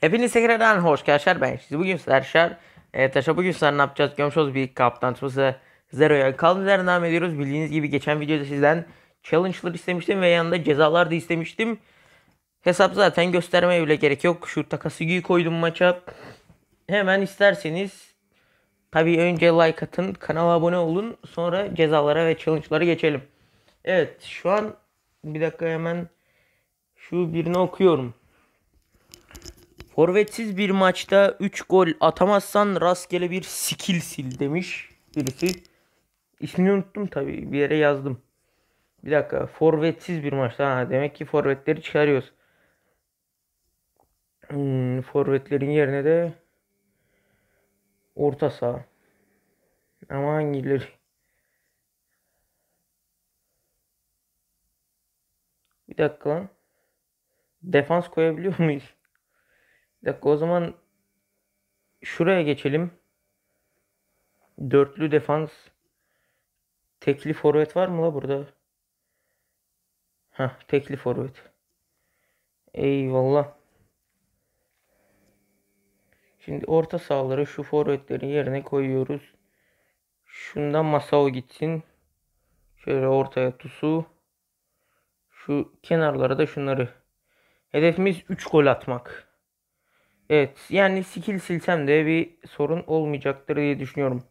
Hepiniz tekrardan hoş geldiniz. Ben siz bugün Serşar. Evet arkadaşlar bugün sizler ne yapacağız? Görmüş olduğunuz bir kaptan tutması Zero'ya kaldığımız yerden devam ediyoruz. Bildiğiniz gibi geçen videoda sizden challenge'lar istemiştim ve yanında cezalar da istemiştim. Hesap zaten göstermeye bile gerek yok. Şu Takasugi'yi koydum maça. Hemen isterseniz tabii önce like atın, kanala abone olun. Sonra cezalara ve challenge'lara geçelim. Evet şu an bir dakika hemen şu birini okuyorum. Forvetsiz bir maçta 3 gol atamazsan rastgele bir skill sil demiş birisi. İsmini unuttum tabi bir yere yazdım. Bir dakika forvetsiz bir maçta ha, demek ki forvetleri çıkarıyoruz. Hmm, forvetlerin yerine de orta saha. Ama hangileri? Bir dakika lan. Defans koyabiliyor muyuz? Bir dakika o zaman şuraya geçelim. Dörtlü defans. Tekli forvet var mı la burada? Heh, tekli forvet. Eyvallah. Şimdi orta sahaları şu forvetlerin yerine koyuyoruz. Şundan Masao gitsin. Şöyle ortaya Tusu. Şu kenarlara da şunları. Hedefimiz 3 gol atmak. Evet yani skill silsem de bir sorun olmayacaktır diye düşünüyorum.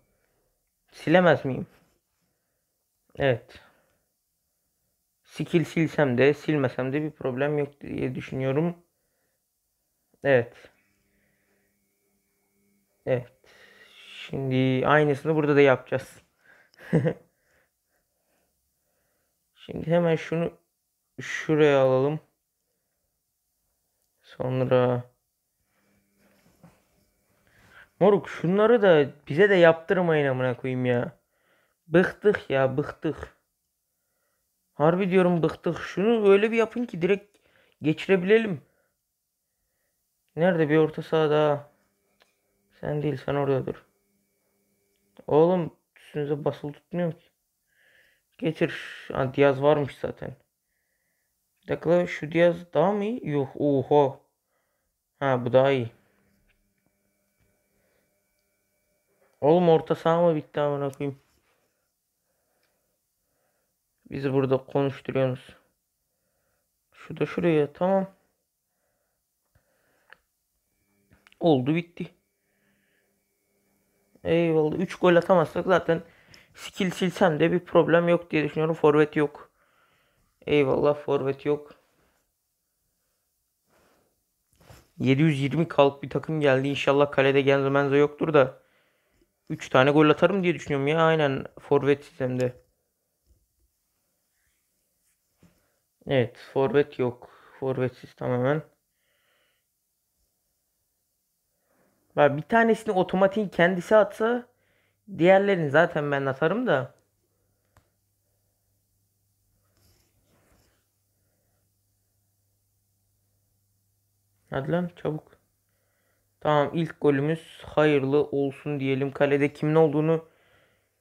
Silemez miyim? Evet. Skill silsem de silmesem de bir problem yok diye düşünüyorum. Evet. Evet. Şimdi aynısını burada da yapacağız. Şimdi hemen şunu şuraya alalım. Sonra Moruk şunları da bize de yaptırmayın amına koyayım ya. Bıktık ya bıktık. Harbi diyorum bıktık. Şunu öyle bir yapın ki direkt geçirebilelim. Nerede bir orta saha daha? Sen değil sen orada dur. Oğlum üstünüze basılı tutmuyor ki. Getir. Ha, Diaz varmış zaten. Bir dakika şu Diaz daha mı iyi? Yok. Oha. Ha bu daha iyi. Oğlum orta saha mı bitti amına koyayım? Bizi burada konuşturuyorsunuz. Şu da şuraya tamam. Oldu bitti. Eyvallah 3 gol atamazsak zaten skill silsem de bir problem yok diye düşünüyorum. Forvet yok. Eyvallah forvet yok. 720 kalk bir takım geldi. İnşallah kalede Genzo Menzo yoktur da. 3 tane gol atarım diye düşünüyorum ya. Aynen forvet sistemde. Evet forvet yok. Forvetsiz tamamen. Bir tanesini otomatik kendisi atsa diğerlerini zaten ben atarım da. Hadi lan çabuk. Tamam ilk golümüz hayırlı olsun diyelim. Kalede kimin olduğunu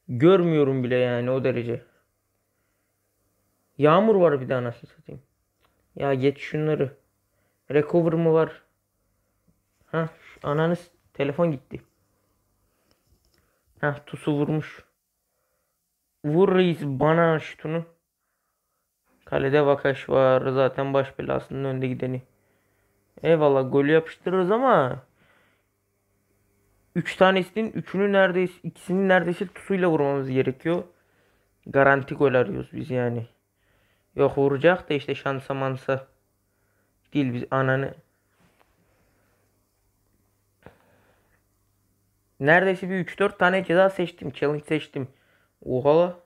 görmüyorum bile yani o derece. Yağmur var bir daha nasıl satayım. Ya geç şunları. Recover mı var? Ha ananız telefon gitti. Ha tusu vurmuş. Vur reis bana şutunu. Kalede Vakaş var. Zaten baş belasının önde gideni. Eyvallah golü yapıştırırız ama 3 tanesinin üçünü neredeyse ikisini neredeyse tusuyla vurmamız gerekiyor. Garanti gol arıyoruz biz yani. Yok vuracak da işte şansa mansa. Değil biz ananı. Neredeyse bir 3-4 tane ceza seçtim. Challenge seçtim. Oha.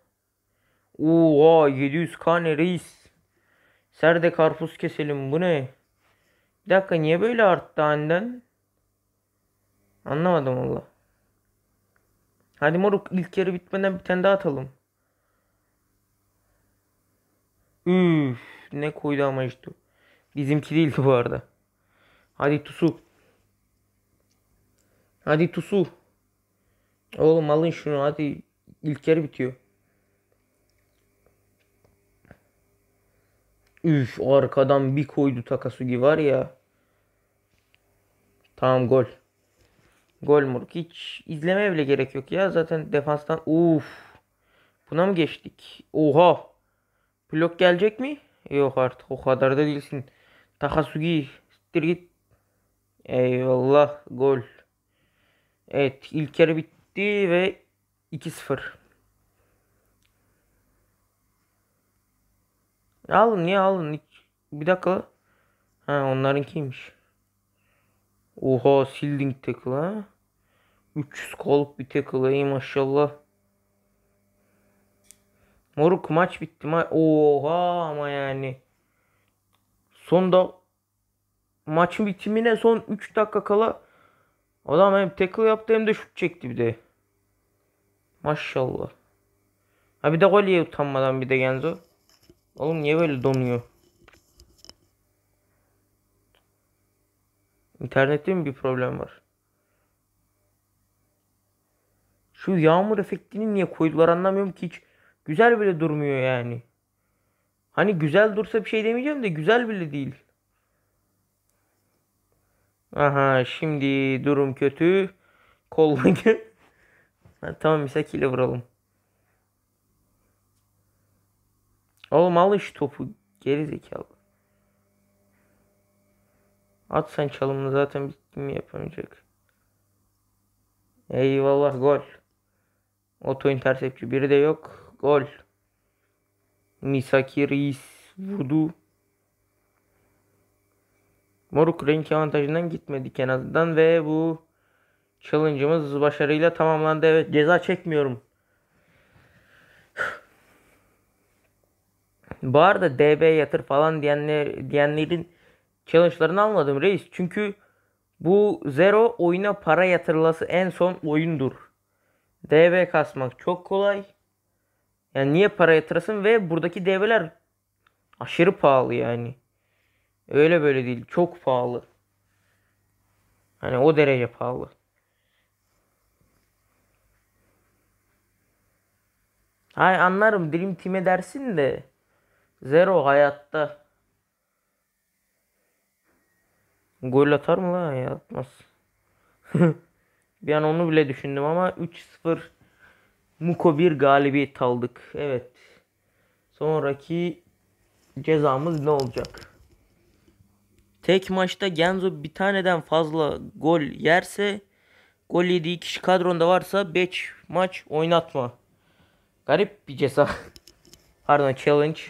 Oha 700k ne reis. Serde karpuz keselim bu ne? Bir dakika niye böyle arttı aniden? Anlamadım valla. Hadi moruk ilk yarı bitmeden bir tane daha atalım. Üf, ne koydu ama işte. Bizimki değildi bu arada. Hadi Tusu. Hadi Tusu. Oğlum alın şunu hadi. İlk yarı bitiyor. Üf arkadan bir koydu Takasugi var ya. Tamam gol. Gol Moruk. Hiç izlemeye bile gerek yok ya. Zaten defanstan. Uf. Buna mı geçtik? Oha. Blok gelecek mi? Yok artık o kadar da değilsin. Takasugi. Siktir. Eyvallah. Gol. Evet. ilk yarı bitti ve 2-0. Alın niye alın? Bir dakika. Ha onlarınkiymiş. Oha silding tackle ha. 300 kalıp bir tackle iyi maşallah. Moruk maç bitti ma Oha ama yani. Sonda maçın bitimine son 3 dakika kala adam hem tackle yaptı hem de şut çekti bir de. Maşallah. Ha bir de gol utanmadan bir de Genzo. Oğlum niye böyle donuyor? İnternette mi bir problem var? Şu yağmur efektini niye koydular anlamıyorum ki hiç. Güzel bile durmuyor yani. Hani güzel dursa bir şey demeyeceğim de güzel bile değil. Aha şimdi durum kötü. Kollayı. tamam Misaki'yle vuralım. Oğlum al şu topu. Geri zekalı. At sen çalımını zaten bittim yapamayacak. Eyvallah gol. Oto intersepçi biri de yok. Gol. Misaki Reis vurdu. Moruk renk avantajından gitmedik en azından ve bu challenge'ımız başarıyla tamamlandı. Evet ceza çekmiyorum. Bu arada DB yatır falan diyenler, diyenlerin challenge'larını almadım reis. Çünkü bu Zero oyuna para yatırılası en son oyundur. DB kasmak çok kolay. Yani niye para yatırasın ve buradaki DB'ler aşırı pahalı yani. Öyle böyle değil. Çok pahalı. Hani o derece pahalı. Hay anlarım Dream Team'e dersin de Zero hayatta Gol atar mı lan? Ya atmaz. bir an onu bile düşündüm ama 3-0 Muko bir galibiyet aldık. Evet. Sonraki cezamız ne olacak? Tek maçta Genzo bir taneden fazla gol yerse gol yediği kişi kadronda varsa 5 maç oynatma. Garip bir ceza. Pardon challenge.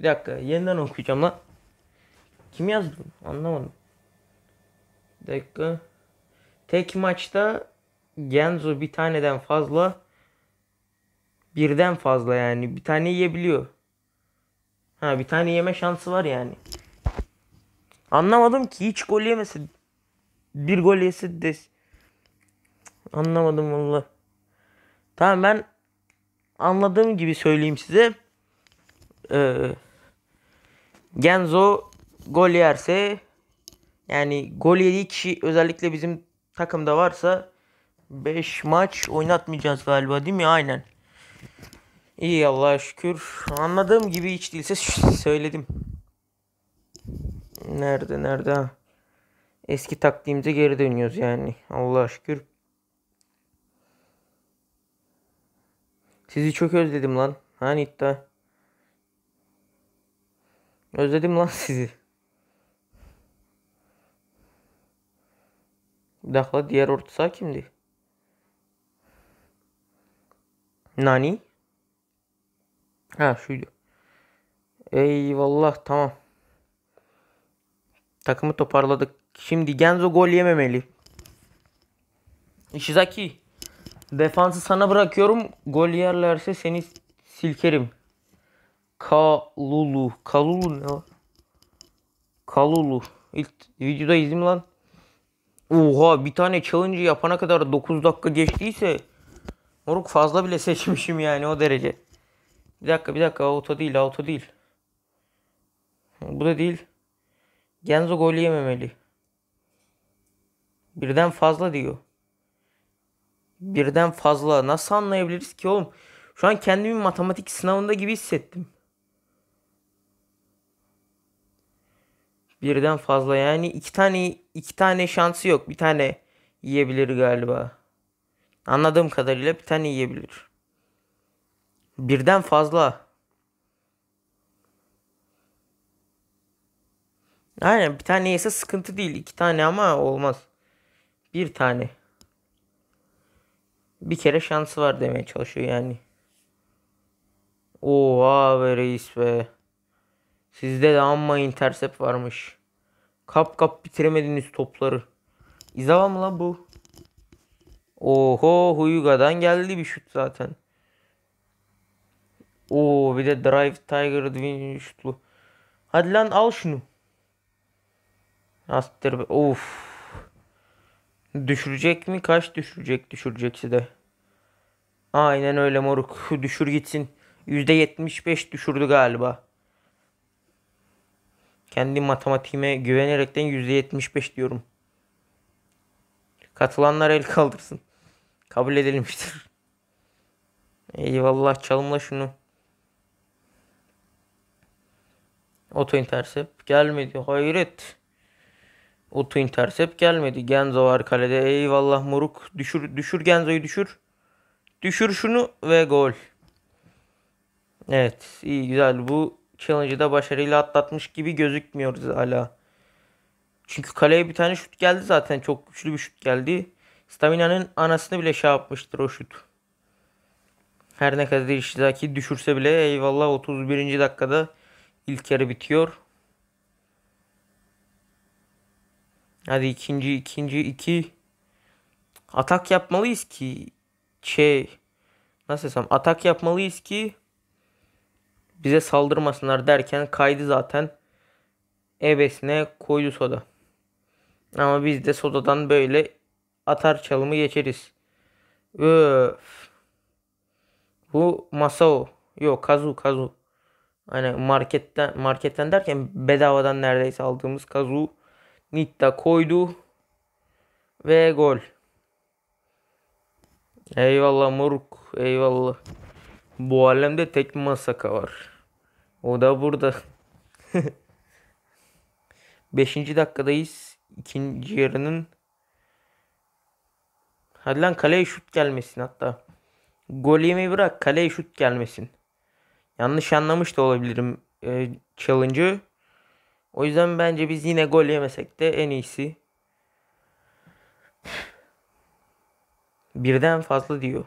Bir dakika yeniden okuyacağım lan. Kim yazdı? Anlamadım dakika. Tek maçta Genzo bir taneden fazla birden fazla yani bir tane yiyebiliyor. Ha bir tane yeme şansı var yani. Anlamadım ki hiç gol yemesi. Bir gol yese de anlamadım valla. Tamam ben anladığım gibi söyleyeyim size. Ee, Genzo gol yerse yani gol yediği kişi özellikle bizim takımda varsa 5 maç oynatmayacağız galiba değil mi? Aynen. İyi Allah'a şükür. Anladığım gibi hiç değilse söyledim. Nerede nerede? Eski taktiğimize geri dönüyoruz yani. Allah'a şükür. Sizi çok özledim lan. Hani iddia. Özledim lan sizi. Bir dakika diğer orta saha kimdi? Nani? Ha şuydu. Eyvallah tamam. Takımı toparladık. Şimdi Genzo gol yememeli. Ishizaki. Defansı sana bırakıyorum. Gol yerlerse seni silkerim. Kalulu. Kalulu ne o? Kalulu. İlk videoda izledim lan. Oha bir tane challenge yapana kadar 9 dakika geçtiyse Moruk fazla bile seçmişim yani o derece. Bir dakika bir dakika auto değil auto değil. Bu da değil. Genzo gol yememeli. Birden fazla diyor. Birden fazla. Nasıl anlayabiliriz ki oğlum? Şu an kendimi matematik sınavında gibi hissettim. Birden fazla yani iki tane iki tane şansı yok. Bir tane yiyebilir galiba. Anladığım kadarıyla bir tane yiyebilir. Birden fazla. Aynen bir tane yese sıkıntı değil. İki tane ama olmaz. Bir tane. Bir kere şansı var demeye çalışıyor yani. Oha be reis be. Sizde de amma intercept varmış. Kap kap bitiremediniz topları. İzava mı lan bu? Oho Huyuga'dan geldi bir şut zaten. Oo bir de Drive Tiger Twin şutlu. Hadi lan al şunu. Astır of. Düşürecek mi? Kaç düşürecek? Düşürecekse de. Aynen öyle moruk. Düşür gitsin. %75 düşürdü galiba. Kendi matematiğime güvenerekten %75 diyorum. Katılanlar el kaldırsın. Kabul edilmiştir. Eyvallah çalımla şunu. Auto intercept gelmedi. Hayret. Auto intercept gelmedi. Genzo var kalede. Eyvallah moruk. Düşür düşür Genzo'yu düşür. Düşür şunu ve gol. Evet iyi güzel. Bu challenge'ı da başarıyla atlatmış gibi gözükmüyoruz hala. Çünkü kaleye bir tane şut geldi zaten. Çok güçlü bir şut geldi. Stamina'nın anasını bile şey yapmıştır o şut. Her ne kadar Ishizaki düşürse bile eyvallah 31. dakikada ilk yarı bitiyor. Hadi ikinci ikinci iki. Atak yapmalıyız ki şey nasıl desem atak yapmalıyız ki bize saldırmasınlar derken kaydı zaten ebesine koydu soda. Ama biz de sodadan böyle atar çalımı geçeriz. Öf. Bu Masao. Yok Kazu Kazu. Hani marketten marketten derken bedavadan neredeyse aldığımız Kazu Nitta koydu ve gol. Eyvallah moruk. Eyvallah. Bu alemde tek Masaka var. O da burada. Beşinci dakikadayız. İkinci yarının. Hadi lan kaleye şut gelmesin hatta. Gol yemeyi bırak kaleye şut gelmesin. Yanlış anlamış da olabilirim e, challenge'ı. O yüzden bence biz yine gol yemesek de en iyisi. Birden fazla diyor.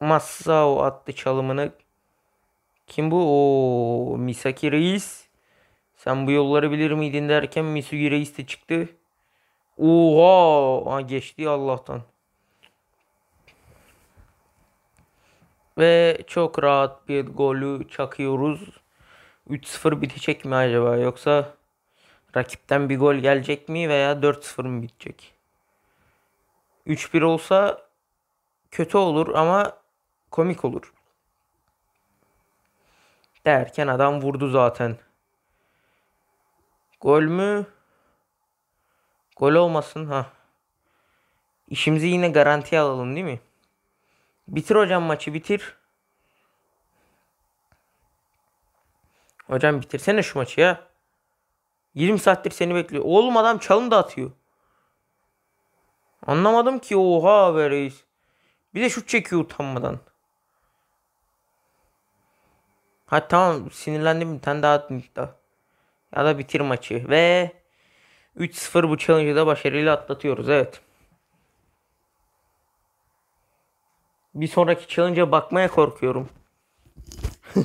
Masao attı çalımını. Kim bu? O Misaki Reis. Sen bu yolları bilir miydin derken Misugi Reis de çıktı. Oha! Ha, geçti Allah'tan. Ve çok rahat bir golü çakıyoruz. 3-0 bitecek mi acaba yoksa rakipten bir gol gelecek mi veya 4-0 mı bitecek? 3-1 olsa kötü olur ama komik olur. Derken adam vurdu zaten. Gol mü? Gol olmasın ha. İşimizi yine garantiye alalım değil mi? Bitir hocam maçı bitir. Hocam bitirsene şu maçı ya. 20 saattir seni bekliyor. Oğlum adam çalım da atıyor. Anlamadım ki oha be reis. Bir de şut çekiyor utanmadan. Ha tamam sinirlendim bir tane daha atayım daha. Ya da bitir maçı. Ve 3-0 bu challenge'ı da başarıyla atlatıyoruz. Evet. Bir sonraki challenge'a bakmaya korkuyorum.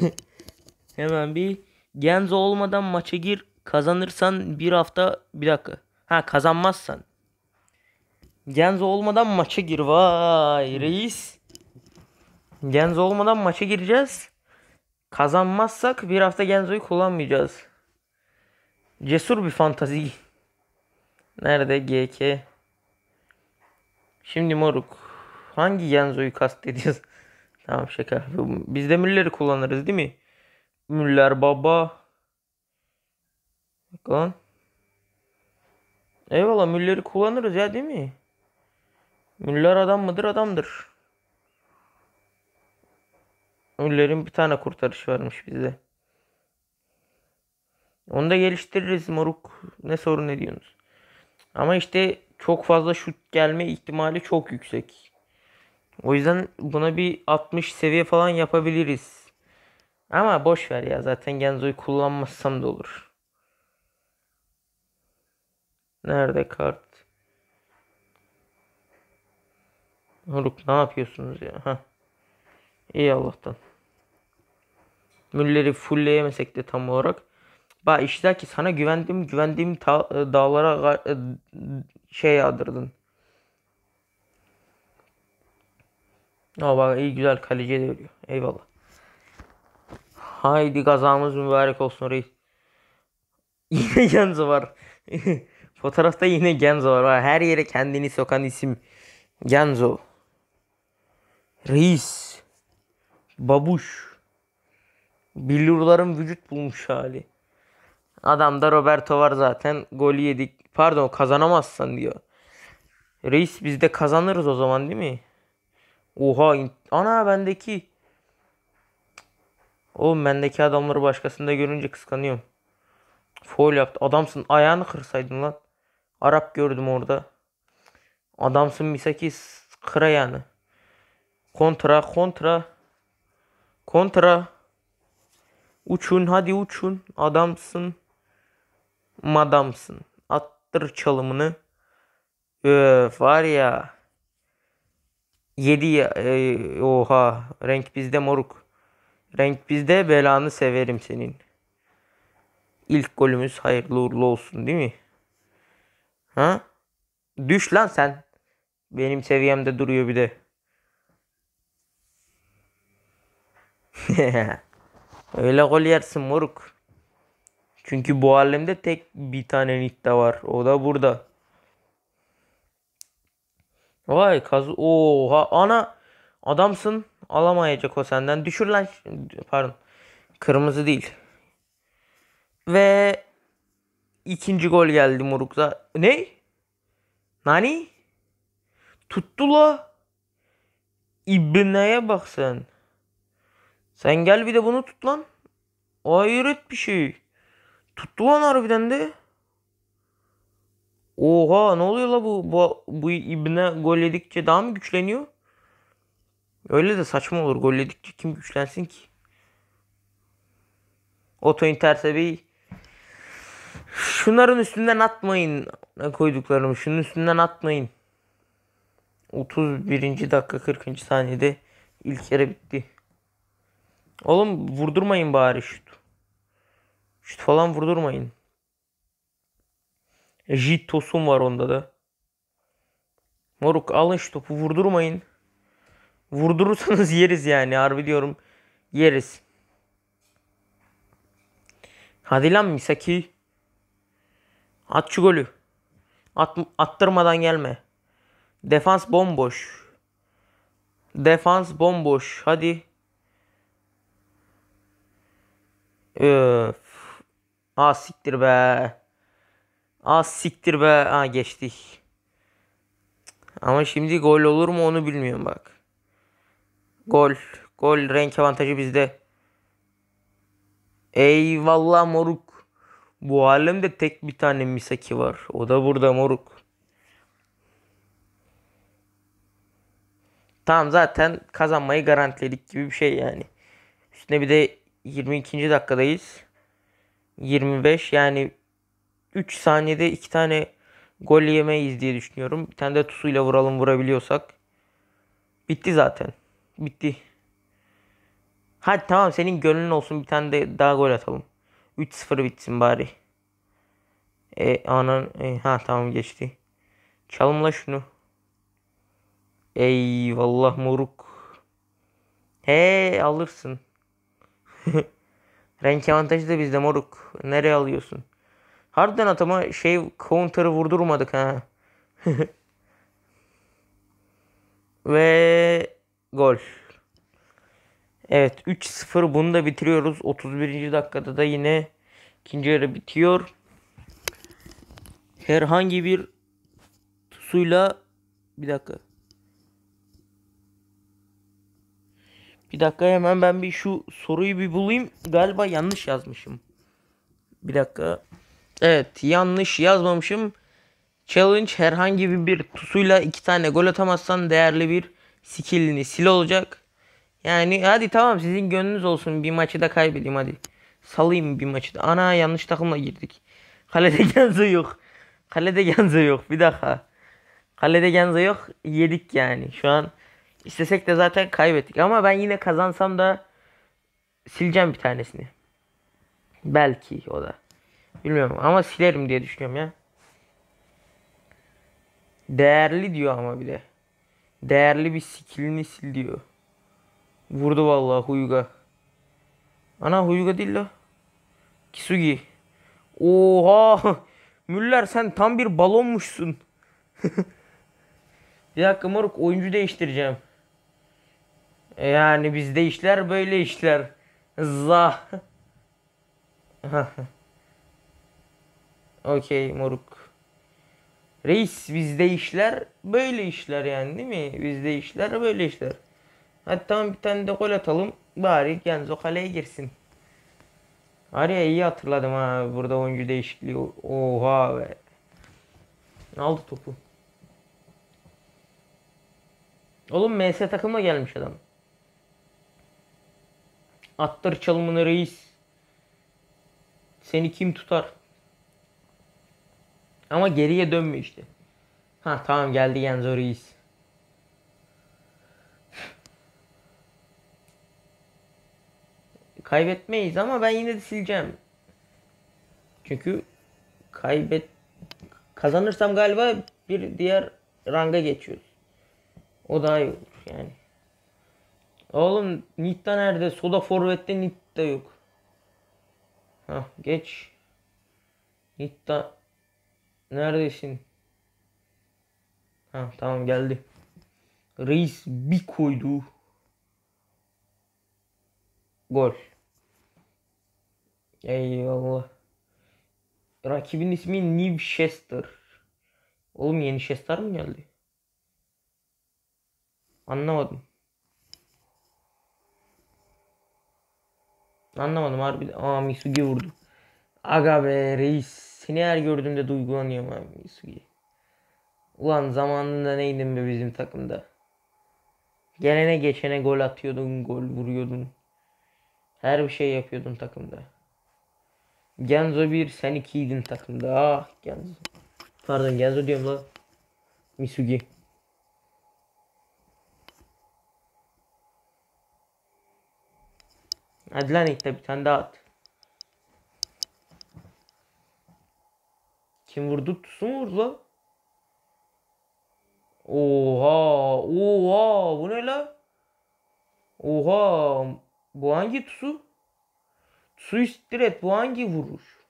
Hemen bir Genzo olmadan maça gir. Kazanırsan bir hafta bir dakika. Ha kazanmazsan. Genzo olmadan maça gir. Vay reis. Genzo olmadan maça gireceğiz. Kazanmazsak bir hafta Genzo'yu kullanmayacağız. Cesur bir fantazi. Nerede GK? Şimdi moruk. Hangi Genzo'yu kastediyoruz? tamam şaka. Biz de Müller'i kullanırız değil mi? Müller baba. Bakalım. Eyvallah Müller'i kullanırız ya değil mi? Müller adam mıdır? Adamdır. Müller'in bir tane kurtarışı varmış bizde. Onu da geliştiririz moruk. Ne sorun ne diyorsunuz? Ama işte çok fazla şut gelme ihtimali çok yüksek. O yüzden buna bir 60 seviye falan yapabiliriz. Ama boş ver ya zaten Genzo'yu kullanmazsam da olur. Nerede kart? Moruk ne yapıyorsunuz ya? Ha. İyi Allah'tan. Müller'i fullleyemesek de tam olarak. Bak işte ki sana güvendiğim güvendiğim e, dağlara e, şey yağdırdın. Aa bak iyi güzel kaleciye de veriyor. Eyvallah. Haydi gazamız mübarek olsun reis. Yine Genzo var. Fotoğrafta yine Genzo var. Her yere kendini sokan isim. Genzo. Reis. Babuş. Billurların vücut bulmuş hali. Adamda Roberto var zaten. Golü yedik. Pardon kazanamazsan diyor. Reis biz de kazanırız o zaman değil mi? Oha. Ana bendeki. Oğlum bendeki adamları başkasında görünce kıskanıyorum. Foul yaptı. Adamsın. Ayağını kırsaydın lan. Arap gördüm orada. Adamsın Misaki. s- Kır ayağını. Kontra. Kontra. Kontra. Uçun hadi uçun. Adamsın. Madamsın. Attır çalımını. Öf var ya. Yedi ya. Ey, oha. Renk bizde moruk. Renk bizde belanı severim senin. İlk golümüz hayırlı uğurlu olsun değil mi? Ha? Düş lan sen. Benim seviyemde duruyor bir de. Öyle gol yersin moruk. Çünkü bu alemde tek bir tane Nita var. O da burada. Vay kaz oha ana adamsın alamayacak o senden. Düşür lan pardon. Kırmızı değil. Ve ikinci gol geldi morukta. Ne? Nani? Tuttu la. İbneye bak sen. Sen gel bir de bunu tut lan. Hayret bir şey. Tuttu lan harbiden de. Oha ne oluyor la bu? Bu, bu ibne gol yedikçe daha mı güçleniyor? Öyle de saçma olur. Gol yedikçe kim güçlensin ki? Oto Intersebe'yi Şunların üstünden atmayın. Ne koyduklarımı şunun üstünden atmayın. 31. dakika 40. saniyede ilk yarı bitti. Oğlum vurdurmayın bari şut. Şut falan vurdurmayın. Jit Tosun var onda da. Moruk alın şu topu vurdurmayın. Vurdurursanız yeriz yani harbi diyorum. Yeriz. Hadi lan Misaki. At şu golü. At, attırmadan gelme. Defans bomboş. Defans bomboş. Hadi. Öf. Ah siktir be. Ah siktir be. Ha geçtik. Ama şimdi gol olur mu onu bilmiyorum bak. Gol. Gol renk avantajı bizde. Eyvallah moruk. Bu alemde tek bir tane Misaki var. O da burada moruk. Tamam zaten kazanmayı garantiledik gibi bir şey yani. Üstüne bir de 22. dakikadayız. 25 yani 3 saniyede 2 tane gol yemeyiz diye düşünüyorum. Bir tane de tusuyla vuralım vurabiliyorsak. Bitti zaten. Bitti. Hadi tamam senin gönlün olsun bir tane de daha gol atalım. 3-0 bitsin bari. E anan e, ha tamam geçti. Çalımla şunu. Eyvallah moruk. He alırsın. Renk avantajı da bizde moruk. Nereye alıyorsun? Harbiden atama şey counter'ı vurdurmadık ha. Ve gol. Evet 3-0 bunu da bitiriyoruz. 31. dakikada da yine ikinci yarı bitiyor. Herhangi bir suyla bir dakika. Bir dakika hemen ben bir şu soruyu bir bulayım. Galiba yanlış yazmışım. Bir dakika. Evet yanlış yazmamışım. Challenge herhangi bir tusuyla iki tane gol atamazsan değerli bir skillini sil olacak. Yani hadi tamam sizin gönlünüz olsun bir maçı da kaybedeyim hadi. Salayım bir maçı da. Ana yanlış takımla girdik. Kalede Genzo yok. Kalede Genzo yok. Bir dakika. Kalede Genzo yok. Yedik yani. Şu an istesek de zaten kaybettik. Ama ben yine kazansam da sileceğim bir tanesini. Belki o da. Bilmiyorum ama silerim diye düşünüyorum ya. Değerli diyor ama bir de. Değerli bir skillini sil diyor. Vurdu vallahi Huyga. Ana Huyga değil la. Kisugi. Oha. Müller sen tam bir balonmuşsun. bir dakika moruk oyuncu değiştireceğim. Yani bizde işler böyle işler. Za. Okey moruk. Reis bizde işler böyle işler yani değil mi? Bizde işler böyle işler. Tamam bir tane de gol atalım. Bari Genzo kaleye girsin. Araya iyi hatırladım ha burada oyuncu değişikliği. Oha be. Aldı topu. Oğlum MS takımla gelmiş adam. Attır çalımını reis. Seni kim tutar? Ama geriye dönme işte. Ha tamam geldi Genzo reis. Kaybetmeyiz ama ben yine de sileceğim. Çünkü kaybet kazanırsam galiba bir diğer ranga geçiyoruz. O daha iyi olur yani. Oğlum Nitta nerede? Soda forvette Nitta yok. Hah geç. Nitta neredesin? Ha tamam geldi. Reis bir koydu. Gol. Eyvallah. Rakibin ismi Newchester. Oğlum yeni Chester mi geldi? Anlamadım. Anlamadım harbi. Aa Misugi vurdu. Aga be reis. Seni her gördüğümde duygulanıyorum abi Misugi. Ulan zamanında neydin be bizim takımda? Gelene geçene gol atıyordun, gol vuruyordun. Her bir şey yapıyordun takımda. Genzo 1 sen 2'ydin takımda. Ah Genzo. Pardon Genzo diyorum la. Misugi. Hadi lan ilk bir tane daha at. Kim vurdu? Tusu mu vurdu la? Oha! Oha! Bu ne la? Oha! Bu hangi tusu? Tusu istret bu hangi vuruş?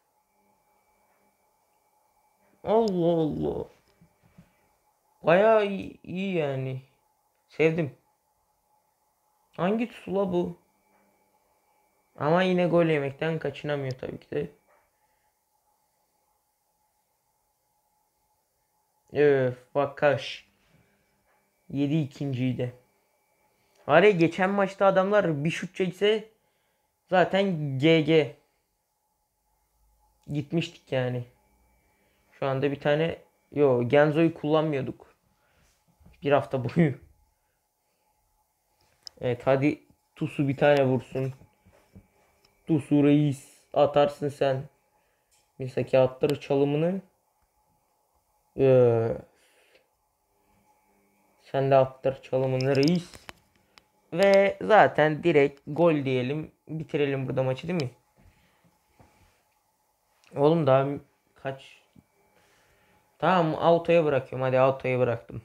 Allah Allah. Bayağı iyi, iyi yani. Sevdim. Hangi tusu bu? Ama yine gol yemekten kaçınamıyor tabii ki de. Öf bak kaş. 7 ikinciyi de. Var ya geçen maçta adamlar bir şut çekse zaten GG. Gitmiştik yani. Şu anda bir tane yo Genzo'yu kullanmıyorduk. Bir hafta boyu. Evet hadi Tusu bir tane vursun. Tusu reis atarsın sen. Misaki attır çalımını. Ee, sen de attır çalımını reis. Ve zaten direkt gol diyelim. Bitirelim burada maçı değil mi? Oğlum daha kaç? Tamam autoya bırakıyorum. Hadi autoya bıraktım.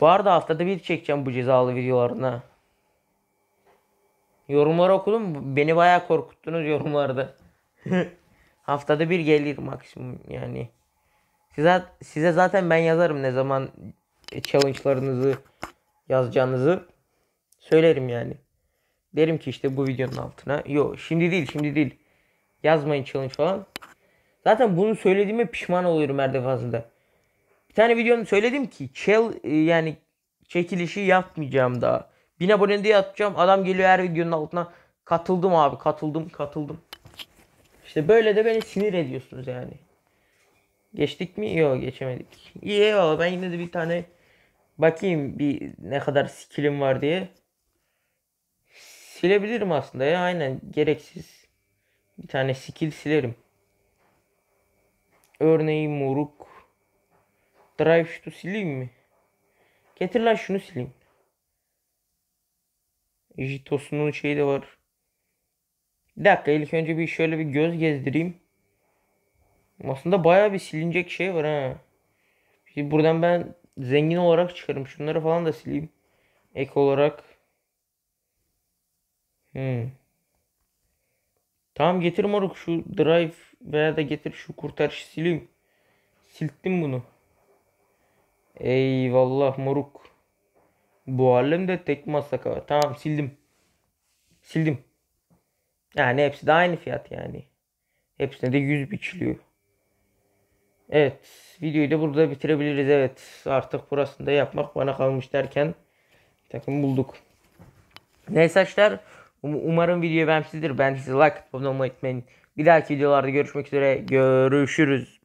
Bu arada haftada bir çekeceğim bu cezalı videolarına. Yorumları okudum. Beni bayağı korkuttunuz yorumlarda. haftada bir gelir maksimum yani. Size, size zaten ben yazarım ne zaman challenge'larınızı yazacağınızı söylerim yani. Derim ki işte bu videonun altına. Yok şimdi değil şimdi değil. Yazmayın challenge falan. Zaten bunu söylediğime pişman oluyorum her defasında. Bir tane videonun söyledim ki chall yani çekilişi yapmayacağım daha. 1000 abone diye atacağım. Adam geliyor her videonun altına Katıldım abi katıldım katıldım. İşte böyle de beni sinir ediyorsunuz yani. Geçtik mi? Yok geçemedik. Eyvallah ben yine de bir tane bakayım bir ne kadar skillim var diye. Silebilirim aslında ya aynen gereksiz. Bir tane skill silerim. Örneğin moruk. Drive şutu sileyim mi? Getir lan şunu sileyim. Jitosunun şeyi de var. Bir dakika ilk önce bir şöyle bir göz gezdireyim. Aslında bayağı bir silinecek şey var ha. Şimdi buradan ben zengin olarak çıkarım. Şunları falan da sileyim. Ek olarak. Hmm. Tamam getir moruk şu drive veya da getir şu kurtarışı sileyim. Silttim bunu. Eyvallah moruk. Bu alemde tek masaka var. Tamam sildim. Sildim. Yani hepsi de aynı fiyat yani. Hepsine de 100 biçiliyor. Evet. Videoyu da burada bitirebiliriz. Evet. Artık burasını da yapmak bana kalmış derken takım bulduk. Neyse arkadaşlar. um- Umarım video beğenmişsinizdir. Ben size like abone unutmayın. Bir dahaki videolarda görüşmek üzere. Görüşürüz.